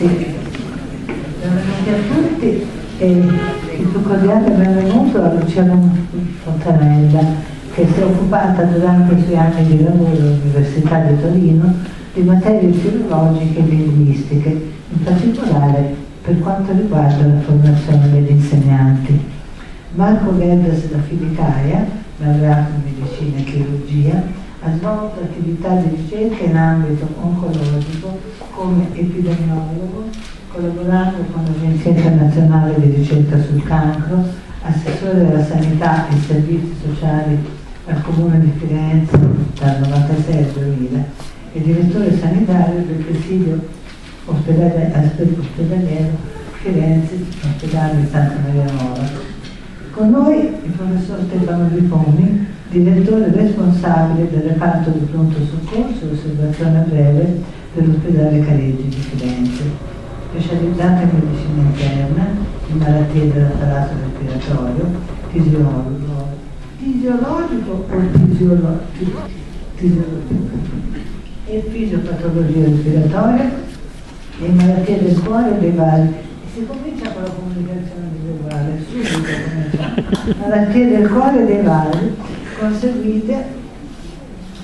Benvenuti a tutti e il più cordiale benvenuto a Luciana Fontanella che si è occupata durante i suoi anni di lavoro all'Università di Torino di materie filologiche e linguistiche, in particolare per quanto riguarda la formazione degli insegnanti. Marco Geddes da Filicaia, laureato in medicina e chirurgia, ha svolto attività di ricerca in ambito oncologico come epidemiologo, collaborando con l'Agenzia internazionale di ricerca sul cancro, assessore della sanità e servizi sociali al Comune di Firenze dal 1996 al 2000 e direttore sanitario del presidio ospedaliero Firenze, ospedale di Santa Maria Nuova. Con noi il professor Stefano Riponi, direttore responsabile del reparto di pronto soccorso e osservazione breve dell'ospedale Careggi di Firenze, specializzato in medicina interna, in malattie dell'apparato respiratorio, fisiologico, fisiologico o fisiologico, fisiologico e fisiopatologia respiratoria e malattie del cuore e dei vari. Si comincia con la comunicazione visuale, subito comincia. Malattie del cuore e dei vari conseguite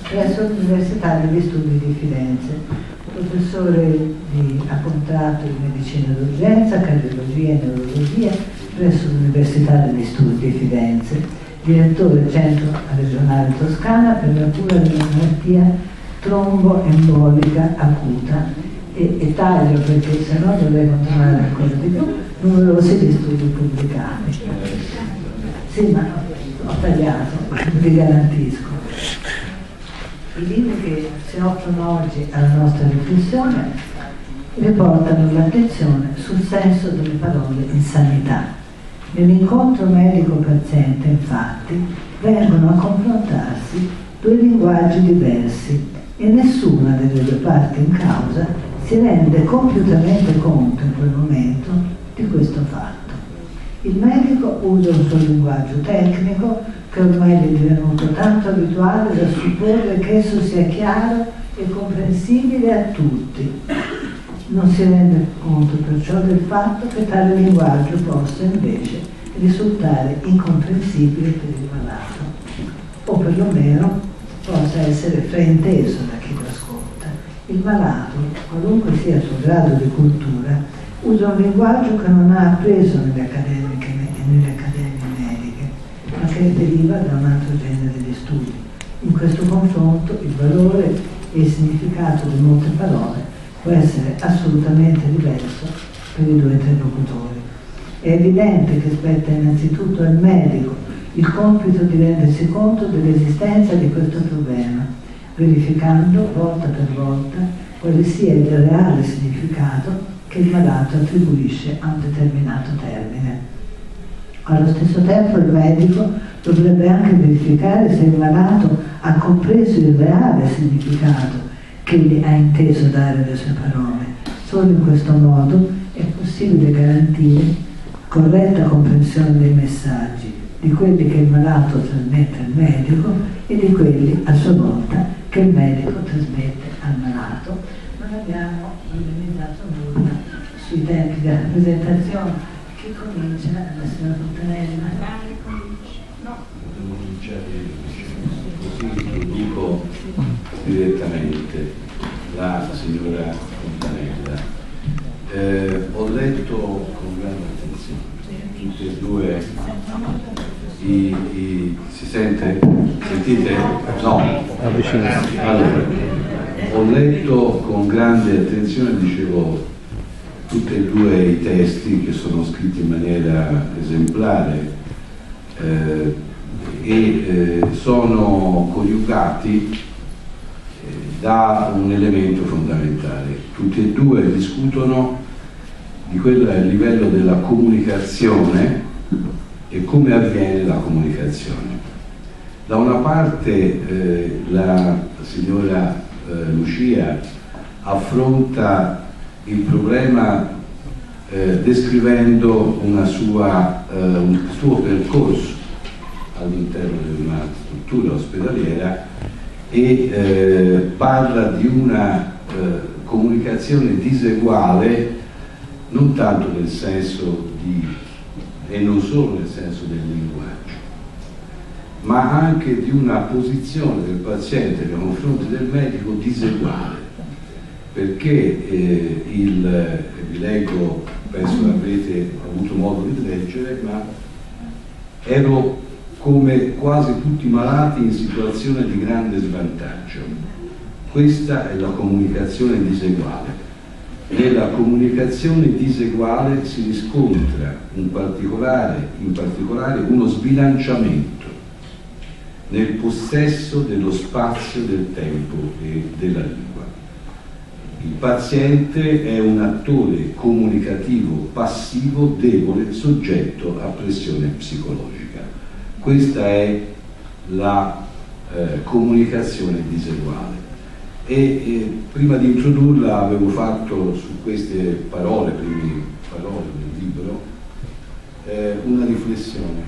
presso l'Università degli Studi di Firenze. Professore di, a contratto di medicina d'urgenza, cardiologia e neurologia presso l'Università degli Studi di Firenze, direttore del Centro Regionale Toscana per la cura della malattia tromboembolica acuta. E, e, taglio perché se no dovrei continuare ancora di più numerosi di studi pubblicati. Sì ma ho tagliato vi garantisco i libri che si offrono oggi alla nostra riflessione riportano l'attenzione sul senso delle parole in sanità nell'incontro medico-paziente infatti vengono a confrontarsi due linguaggi diversi e nessuna delle due parti in causa si rende compiutamente conto in quel momento di questo fatto. Il medico usa un suo linguaggio tecnico che ormai è divenuto tanto abituale da supporre che esso sia chiaro e comprensibile a tutti. Non si rende conto perciò del fatto che tale linguaggio possa invece risultare incomprensibile per il malato, o perlomeno possa essere frainteso da chi lo ascolta. Il malato, qualunque sia il suo grado di cultura, usa un linguaggio che non ha appreso nelle accademie, nelle accademie mediche, ma che deriva da un altro genere di studi. In questo confronto il valore e il significato di molte parole può essere assolutamente diverso per i due interlocutori. È evidente che spetta innanzitutto al medico il compito di rendersi conto dell'esistenza di questo problema, verificando volta per volta quale sia il reale significato che il malato attribuisce a un determinato termine. Allo stesso tempo il medico dovrebbe anche verificare se il malato ha compreso il reale significato che gli ha inteso dare le sue parole. Solo in questo modo è possibile garantire corretta comprensione dei messaggi di quelli che il malato trasmette al medico e di quelli a sua volta che il medico trasmette al malato. Non abbiamo organizzato nulla sui tempi della presentazione. Chi comincia? La signora Fontanella? No. Potremmo cominciare così introduco direttamente la signora Fontanella. Eh, ho letto con grande attenzione tutti e due i, i, si sente? Sentite? No. Allora, ho letto con grande attenzione, dicevo, tutti e due i testi che sono scritti in maniera esemplare eh, e eh, sono coniugati da un elemento fondamentale. Tutti e due discutono di quel livello della comunicazione e come avviene la comunicazione. Da una parte eh, la signora eh, Lucia affronta il problema eh, descrivendo sua, eh, un suo percorso all'interno di una struttura ospedaliera e eh, parla di una eh, comunicazione diseguale non tanto nel senso di, e non solo nel senso del linguaggio, ma anche di una posizione del paziente nei confronti del medico diseguale, perché eh, il, vi leggo, penso che avrete avuto modo di leggere, ma ero come quasi tutti i malati in situazione di grande svantaggio. Questa è la comunicazione diseguale. Nella comunicazione diseguale si riscontra in particolare, in particolare uno sbilanciamento nel possesso dello spazio, del tempo e della lingua. Il paziente è un attore comunicativo passivo, debole, soggetto a pressione psicologica. Questa è la eh, comunicazione diseguale. E, e, prima di introdurla avevo fatto su queste parole, prime parole del libro, eh, una riflessione.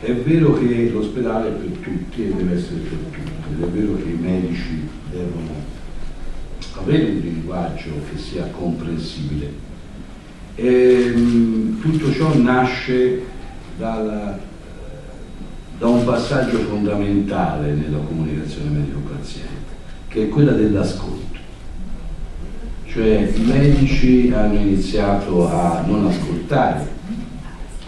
È vero che l'ospedale è per tutti e deve essere per tutti, ed è vero che i medici devono avere un linguaggio che sia comprensibile. E, ehm, tutto ciò nasce dalla da un passaggio fondamentale nella comunicazione medico-paziente, che è quella dell'ascolto. Cioè i medici hanno iniziato a non ascoltare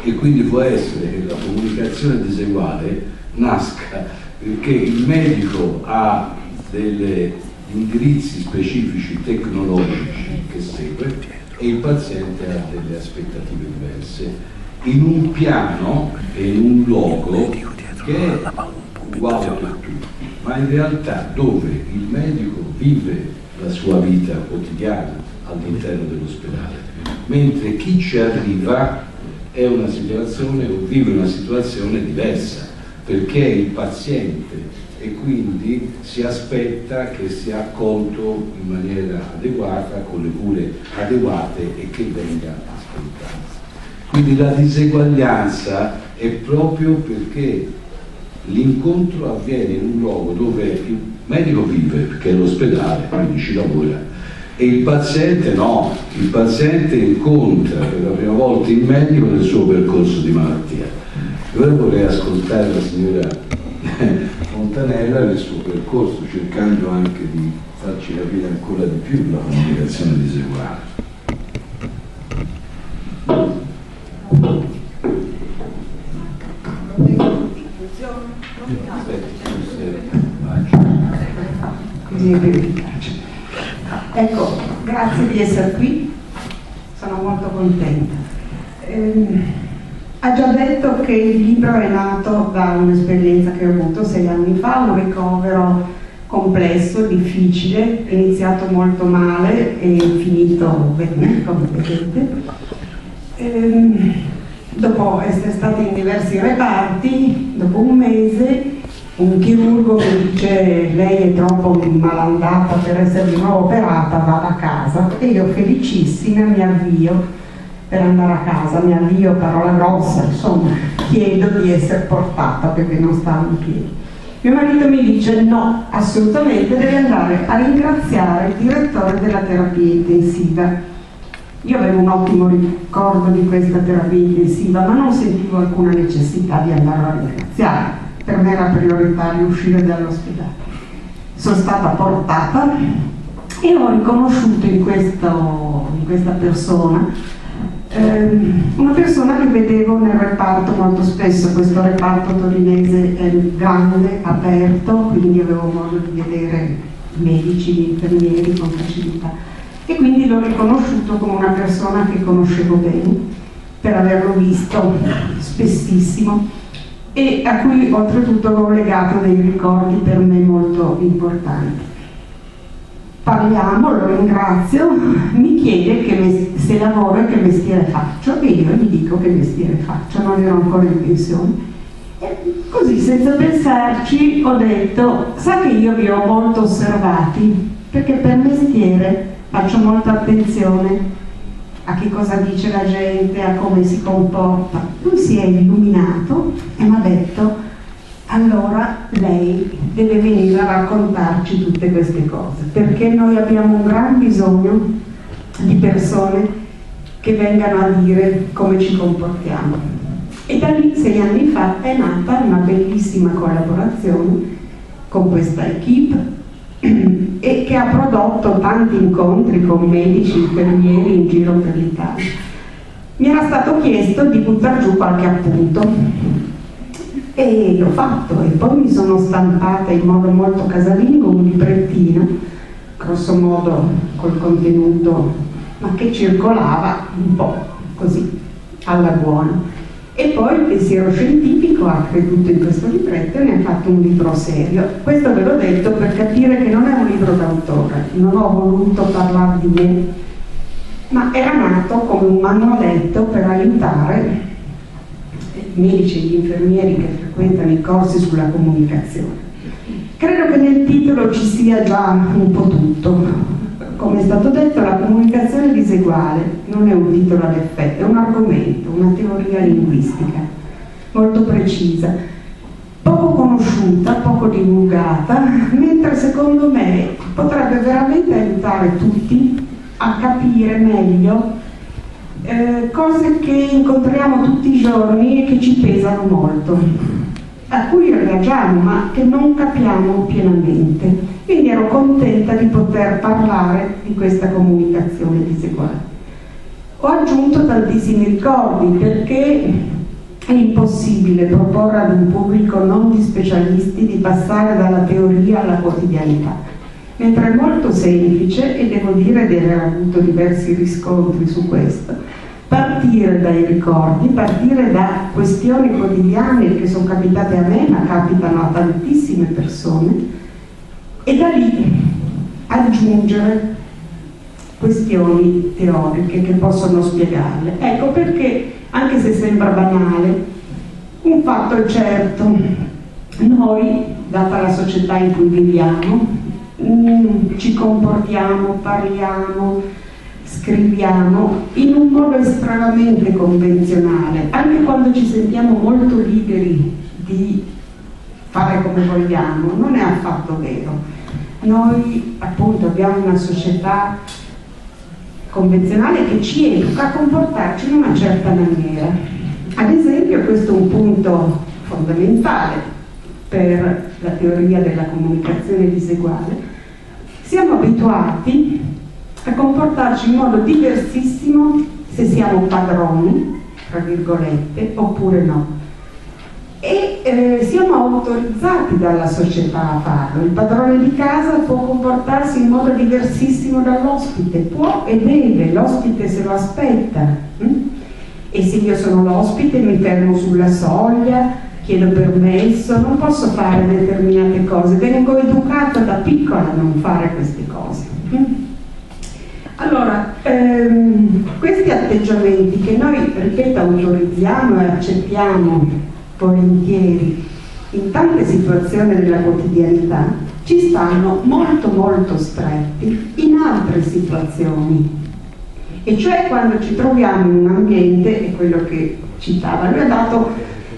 e quindi può essere che la comunicazione diseguale nasca perché il medico ha degli indirizzi specifici tecnologici che segue e il paziente ha delle aspettative diverse in un piano e in un luogo che è uguale per tutti, ma in realtà dove il medico vive la sua vita quotidiana all'interno dell'ospedale, mentre chi ci arriva è una situazione o vive una situazione diversa, perché è il paziente e quindi si aspetta che sia accolto in maniera adeguata, con le cure adeguate e che venga ascoltato. Quindi la diseguaglianza è proprio perché l'incontro avviene in un luogo dove il medico vive, perché è l'ospedale, quindi ci lavora, e il paziente no, il paziente incontra per la prima volta il medico nel suo percorso di malattia. Ora vorrei ascoltare la signora Fontanella nel suo percorso, cercando anche di farci capire ancora di più la comunicazione diseguale. Ecco, grazie di essere qui, sono molto contenta. Eh, ha già detto che il libro è nato da un'esperienza che ho avuto sei anni fa, un ricovero complesso, difficile, iniziato molto male e finito bene, come vedete. Eh, dopo essere stati in diversi reparti, dopo un mese un chirurgo mi dice lei è troppo malandata per essere di nuovo operata, vada a casa e io felicissima mi avvio per andare a casa, mi avvio parola grossa, insomma, chiedo di essere portata perché non stavo in piedi. Mio marito mi dice no, assolutamente devi andare a ringraziare il direttore della terapia intensiva. Io avevo un ottimo ricordo di questa terapia intensiva, ma non sentivo alcuna necessità di andare a ringraziare. Per me era prioritario uscire dall'ospedale. Sono stata portata e ho riconosciuto in, questo, in questa persona ehm, una persona che vedevo nel reparto molto spesso, questo reparto torinese è grande, aperto, quindi avevo modo di vedere medici, infermieri con facilità e quindi l'ho riconosciuto come una persona che conoscevo bene per averlo visto spessissimo e a cui oltretutto avevo legato dei ricordi per me molto importanti. Parliamo, lo ringrazio, mi chiede se lavoro e che mestiere faccio e io gli dico che mestiere faccio, non ero ancora in pensione. E così senza pensarci ho detto, sa che io vi ho molto osservati perché per mestiere faccio molta attenzione a che cosa dice la gente, a come si comporta. Lui si è illuminato e mi ha detto allora lei deve venire a raccontarci tutte queste cose, perché noi abbiamo un gran bisogno di persone che vengano a dire come ci comportiamo. E da lì, sei anni fa, è nata una bellissima collaborazione con questa equipe e che ha prodotto tanti incontri con medici, infermieri in giro per l'Italia. Mi era stato chiesto di buttare giù qualche appunto e l'ho fatto e poi mi sono stampata in modo molto casalingo un librettino, grosso modo col contenuto, ma che circolava un po' così, alla buona. E poi il pensiero scientifico ha creduto in questo libretto e ne ha fatto un libro serio. Questo ve l'ho detto per capire che non è un libro d'autore, non ho voluto parlare di me, ma era nato come un manualetto per aiutare i medici e gli infermieri che frequentano i corsi sulla comunicazione. Credo che nel titolo ci sia già un po' tutto. Come è stato detto, la comunicazione diseguale non è un titolo ad effetto, è un argomento, una teoria linguistica molto precisa, poco conosciuta, poco divulgata, mentre secondo me potrebbe veramente aiutare tutti a capire meglio eh, cose che incontriamo tutti i giorni e che ci pesano molto, a cui reagiamo ma che non capiamo pienamente. Quindi ero contenta di poter parlare di questa comunicazione diseguale. Ho aggiunto tantissimi ricordi perché è impossibile proporre ad un pubblico non di specialisti di passare dalla teoria alla quotidianità mentre è molto semplice, e devo dire di aver avuto diversi riscontri su questo, partire dai ricordi, partire da questioni quotidiane che sono capitate a me, ma capitano a tantissime persone, e da lì aggiungere questioni teoriche che possono spiegarle. Ecco perché, anche se sembra banale, un fatto è certo, noi, data la società in cui viviamo, Mm, ci comportiamo, parliamo, scriviamo in un modo estremamente convenzionale, anche quando ci sentiamo molto liberi di fare come vogliamo, non è affatto vero. Noi appunto abbiamo una società convenzionale che ci educa a comportarci in una certa maniera. Ad esempio questo è un punto fondamentale per la teoria della comunicazione diseguale, siamo abituati a comportarci in modo diversissimo se siamo padroni, tra virgolette, oppure no. Siamo autorizzati dalla società a farlo. Il padrone di casa può comportarsi in modo diversissimo dall'ospite, può e deve, l'ospite se lo aspetta. Hm? E se io sono l'ospite mi fermo sulla soglia, chiedo permesso, non posso fare determinate cose, vengo educata da piccola a non fare queste cose. Allora, ehm, questi atteggiamenti che noi, ripeto, autorizziamo e accettiamo volentieri in tante situazioni della quotidianità, ci stanno molto molto stretti in altre situazioni. E cioè quando ci troviamo in un ambiente, è quello che citava, lui ha dato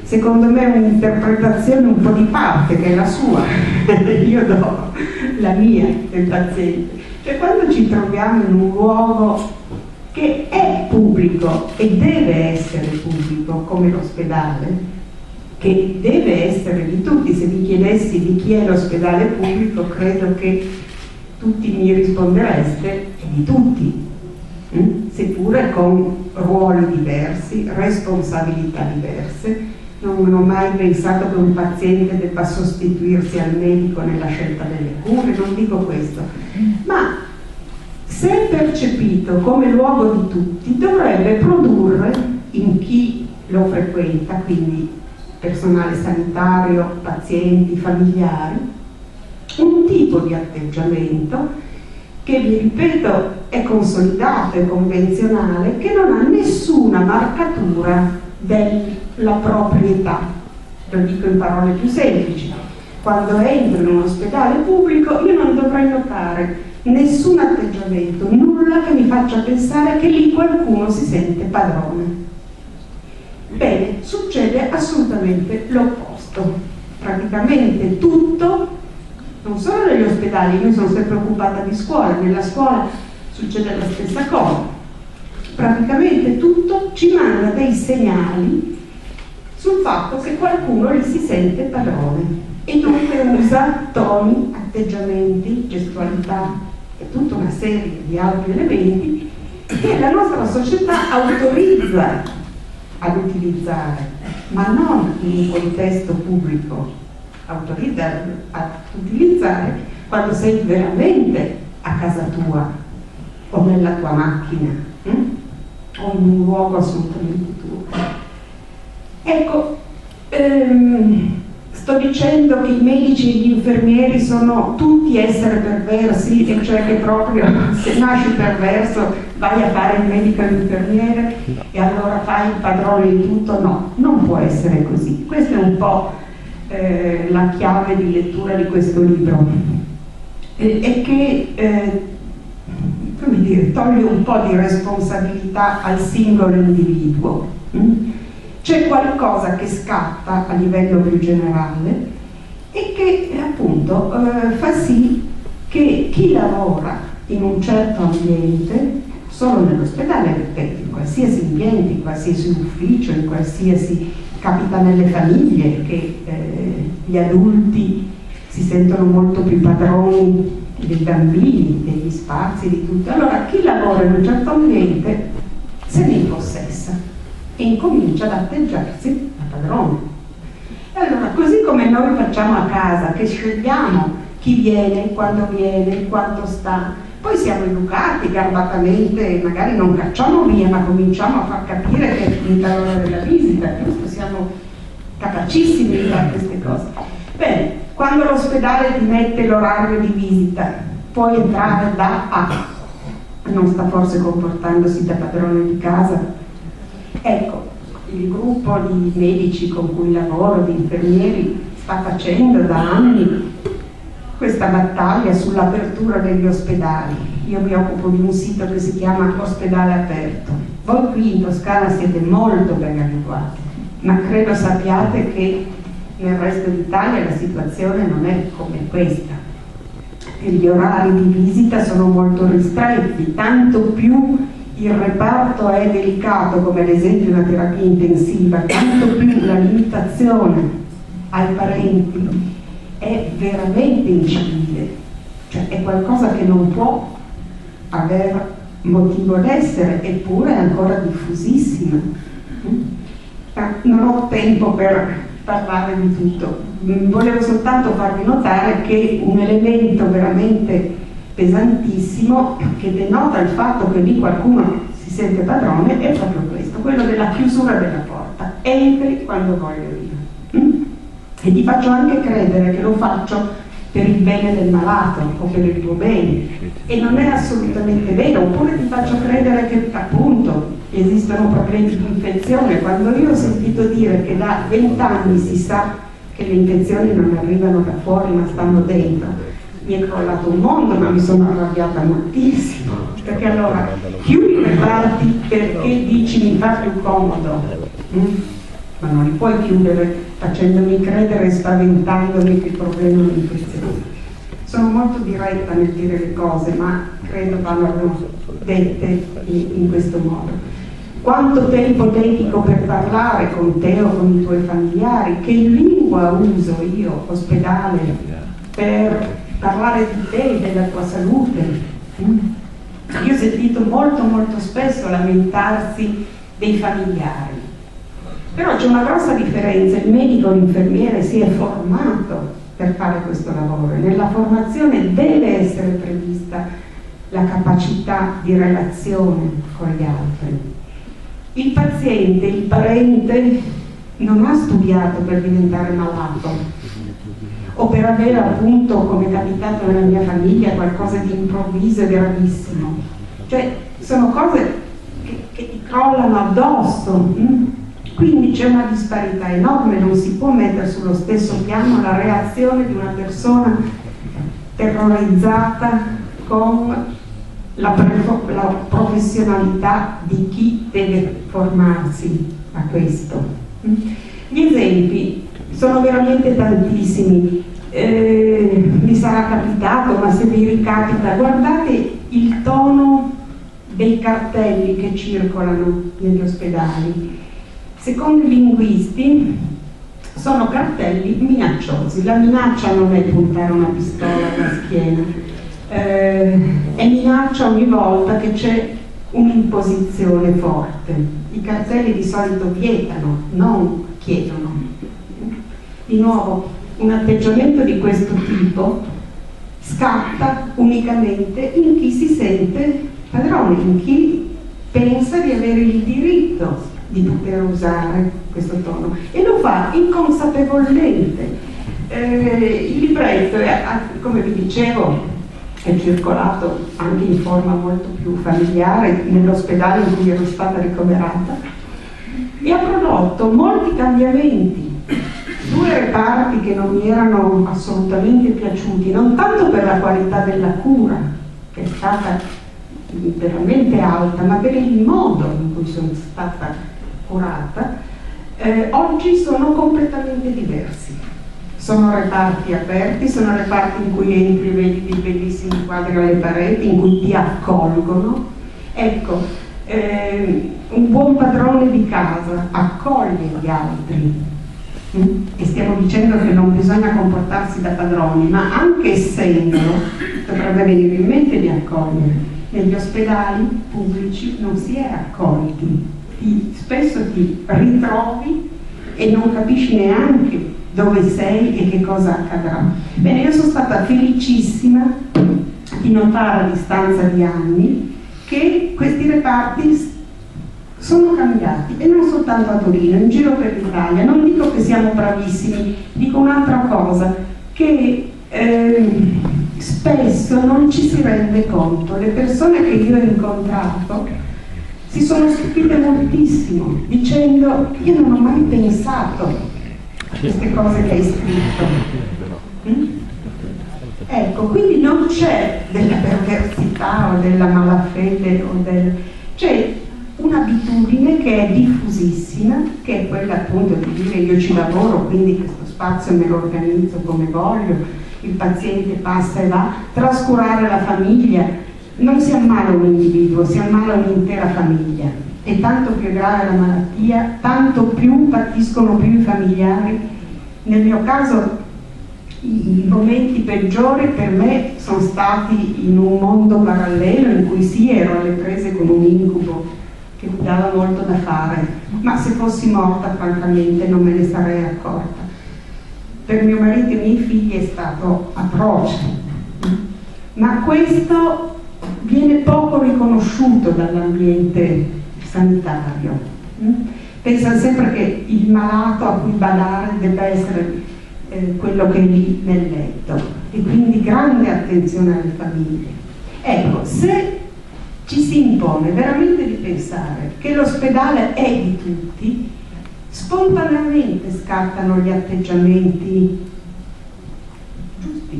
secondo me un'interpretazione un po' di parte che è la sua, io do la mia del paziente. Cioè quando ci troviamo in un luogo che è pubblico e deve essere pubblico come l'ospedale, che deve essere di tutti, se vi chiedessi di chi è l'ospedale pubblico credo che tutti mi rispondereste è di tutti, hm? seppure con ruoli diversi, responsabilità diverse, non ho mai pensato che un paziente debba sostituirsi al medico nella scelta delle cure, non dico questo, ma se è percepito come luogo di tutti, dovrebbe produrre in chi lo frequenta, quindi personale sanitario, pazienti, familiari, un tipo di atteggiamento che vi ripeto è consolidato e convenzionale, che non ha nessuna marcatura della proprietà. Lo dico in parole più semplici. Quando entro in un ospedale pubblico io non dovrei notare nessun atteggiamento, nulla che mi faccia pensare che lì qualcuno si sente padrone. Bene, succede assolutamente l'opposto. Praticamente tutto, non solo negli ospedali, io sono sempre occupata di scuola, nella scuola succede la stessa cosa praticamente tutto, ci manda dei segnali sul fatto che qualcuno gli si sente padrone e dunque usa toni, atteggiamenti, gestualità e tutta una serie di altri elementi che la nostra società autorizza ad utilizzare, ma non in un contesto pubblico, autorizza ad utilizzare quando sei veramente a casa tua o nella tua macchina hm? o in un luogo assolutamente tuo. Ecco, ehm, sto dicendo che i medici e gli infermieri sono tutti esseri perversi, e cioè che proprio se nasci perverso vai a fare il medico e l'infermiere e allora fai il padrone di tutto. No, non può essere così. Questa è un po' eh, la chiave di lettura di questo libro. E, e che eh, come dire, toglie un po' di responsabilità al singolo individuo. Mm? C'è qualcosa che scatta a livello più generale e che appunto eh, fa sì che chi lavora in un certo ambiente, solo nell'ospedale, ripeto, in qualsiasi ambiente, in qualsiasi ufficio, in qualsiasi capita nelle famiglie che eh, gli adulti si sentono molto più padroni dei bambini, degli spazi, di tutto. Allora chi lavora in un certo ambiente se ne impossessa e incomincia ad atteggiarsi da padrone. E allora, così come noi facciamo a casa, che scegliamo chi viene, quando viene, quanto sta, poi siamo educati garbatamente, magari non cacciamo via, ma cominciamo a far capire che è finita l'ora della visita, giusto? Siamo capacissimi di fare queste cose. Bene, quando l'ospedale ti mette l'orario di visita, puoi entrare da A, non sta forse comportandosi da padrone di casa. Ecco, il gruppo di medici con cui lavoro, di infermieri, sta facendo da anni questa battaglia sull'apertura degli ospedali. Io mi occupo di un sito che si chiama Ospedale Aperto. Voi qui in Toscana siete molto ben abituati, ma credo sappiate che nel resto d'Italia la situazione non è come questa. Gli orari di visita sono molto ristretti, tanto più il reparto è delicato come ad esempio una terapia intensiva, tanto più la limitazione ai parenti è veramente incivile, cioè è qualcosa che non può avere motivo d'essere, eppure è ancora diffusissima. Non ho tempo per parlare di tutto. Mm, volevo soltanto farvi notare che un elemento veramente pesantissimo che denota il fatto che lì qualcuno si sente padrone è proprio questo, quello della chiusura della porta. Entri quando voglio io. E ti faccio anche credere che lo faccio per il bene del malato o per il tuo bene. E non è assolutamente vero, oppure ti faccio credere che appunto esistono problemi di infezione. Quando io ho sentito dire che da vent'anni si sa che le infezioni non arrivano da fuori ma stanno dentro, mi è crollato un mondo, ma mi sono arrabbiata moltissimo. Perché allora chiudi le parti perché dici mi fa più comodo. Mm? Ma non li puoi chiudere facendomi credere e spaventandomi che il problema è un'infezione. Sono molto diretta nel dire le cose, ma credo vanno dette in, in questo modo quanto tempo dedico per parlare con te o con i tuoi familiari, che lingua uso io, ospedale, per parlare di te e della tua salute. Mm? Io ho sentito molto molto spesso lamentarsi dei familiari, però c'è una grossa differenza, il medico l'infermiere si è formato per fare questo lavoro e nella formazione deve essere prevista la capacità di relazione con gli altri il paziente, il parente, non ha studiato per diventare malato o per avere appunto, come è capitato nella mia famiglia, qualcosa di improvviso e gravissimo. Cioè, sono cose che, che ti crollano addosso. Mm? Quindi c'è una disparità enorme, non si può mettere sullo stesso piano la reazione di una persona terrorizzata con la, la professionalità di chi deve formarsi a questo. Gli esempi sono veramente tantissimi, eh, mi sarà capitato, ma se vi ricapita, guardate il tono dei cartelli che circolano negli ospedali. Secondo i linguisti sono cartelli minacciosi. La minaccia non è puntare una pistola alla schiena, eh, è minaccia ogni volta che c'è un'imposizione forte. I cartelli di solito vietano, non chiedono. Di nuovo, un atteggiamento di questo tipo scatta unicamente in chi si sente padrone, in chi pensa di avere il diritto di poter usare questo tono e lo fa inconsapevolmente. Eh, il libretto, è, come vi dicevo, è circolato anche in forma molto più familiare nell'ospedale in cui ero stata ricoverata e ha prodotto molti cambiamenti, due reparti che non mi erano assolutamente piaciuti, non tanto per la qualità della cura, che è stata veramente alta, ma per il modo in cui sono stata curata, eh, oggi sono completamente diversi sono reparti aperti, sono reparti in cui entri e vedi dei bellissimi quadri alle pareti, in cui ti accolgono. Ecco, eh, un buon padrone di casa accoglie gli altri. Mm? E stiamo dicendo che non bisogna comportarsi da padroni, ma anche essendolo, dovrebbe venire in mente di accogliere. Negli ospedali pubblici non si è accolti, ti, spesso ti ritrovi e non capisci neanche dove sei e che cosa accadrà. Bene, io sono stata felicissima di notare a distanza di anni che questi reparti sono cambiati e non soltanto a Torino, in giro per l'Italia. Non dico che siamo bravissimi, dico un'altra cosa, che eh, spesso non ci si rende conto. Le persone che io ho incontrato si sono stupite moltissimo dicendo io non ho mai pensato queste cose che hai scritto. Mm? Ecco, quindi non c'è della perversità o della malafede o del... c'è un'abitudine che è diffusissima, che è quella appunto di dire io ci lavoro, quindi questo spazio me lo organizzo come voglio, il paziente passa e va, trascurare la famiglia, non si ammala un individuo, si ammala un'intera famiglia e tanto più grave la malattia, tanto più patiscono più i familiari. Nel mio caso i momenti peggiori per me sono stati in un mondo parallelo in cui sì ero alle prese con un incubo che mi dava molto da fare, ma se fossi morta francamente non me ne sarei accorta. Per mio marito e i miei figli è stato atroce, ma questo viene poco riconosciuto dall'ambiente sanitario. Mm? Pensa sempre che il malato a cui badare debba essere eh, quello che è lì nel letto e quindi grande attenzione alle famiglie. Ecco, se ci si impone veramente di pensare che l'ospedale è di tutti, spontaneamente scattano gli atteggiamenti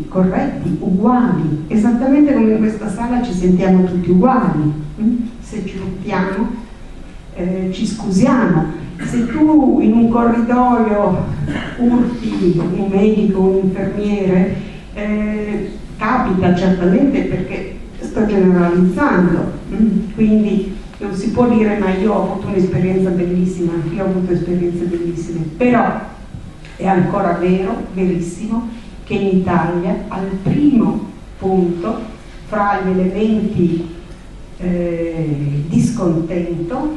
corretti, uguali, esattamente come in questa sala ci sentiamo tutti uguali. Mm? Se ci ruttiamo eh, ci scusiamo. Se tu in un corridoio urti un medico, un infermiere, eh, capita certamente perché sto generalizzando, mm? quindi non si può dire ma io ho avuto un'esperienza bellissima, anche io ho avuto esperienze bellissime, però è ancora vero, verissimo, che in Italia al primo punto fra gli elementi eh, di scontento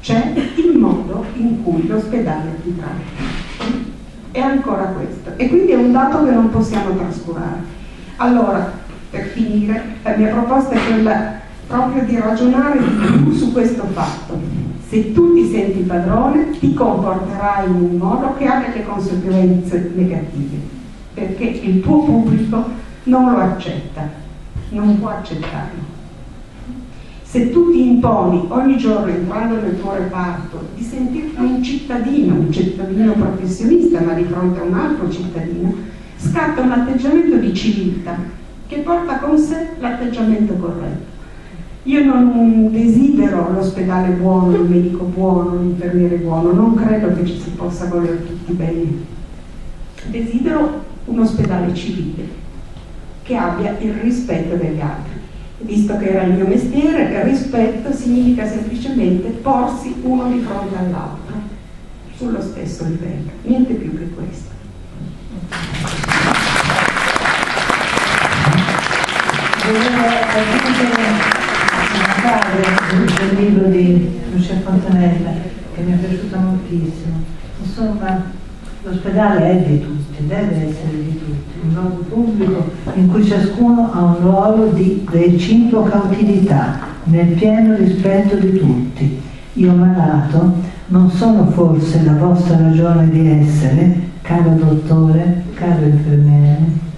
c'è il modo in cui l'ospedale ti tratta. È ancora questo. E quindi è un dato che non possiamo trascurare. Allora, per finire, la mia proposta è quella proprio di ragionare su questo fatto. Se tu ti senti padrone, ti comporterai in un modo che ha delle conseguenze negative, perché il tuo pubblico non lo accetta, non può accettarlo. Se tu ti imponi ogni giorno entrando nel tuo reparto di sentirti un cittadino, un cittadino professionista, ma di fronte a un altro cittadino, scatta un atteggiamento di civiltà che porta con sé l'atteggiamento corretto. Io non desidero l'ospedale buono, il medico buono, l'infermiere buono, non credo che ci si possa volere tutti bene. Desidero un ospedale civile che abbia il rispetto degli altri visto che era il mio mestiere, rispetto significa semplicemente porsi uno di fronte all'altro, sullo stesso livello, niente più che questo. Volevo aggiungere del libro di Lucia Fontanella che mi è piaciuta moltissimo. Insomma, l'ospedale è di tutti, deve essere di tutti, un luogo pubblico in cui ciascuno ha un ruolo di reciproca utilità, nel pieno rispetto di tutti. Io malato non sono forse la vostra ragione di essere, caro dottore, caro infermiere?